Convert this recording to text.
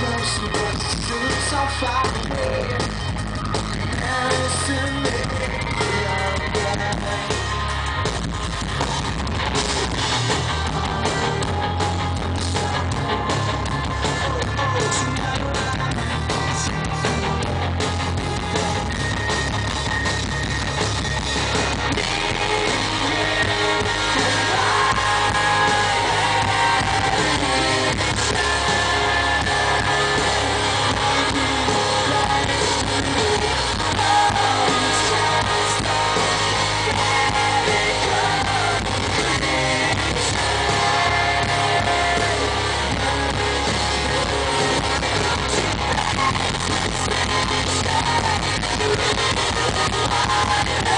Close, but still far away. And soon Yeah.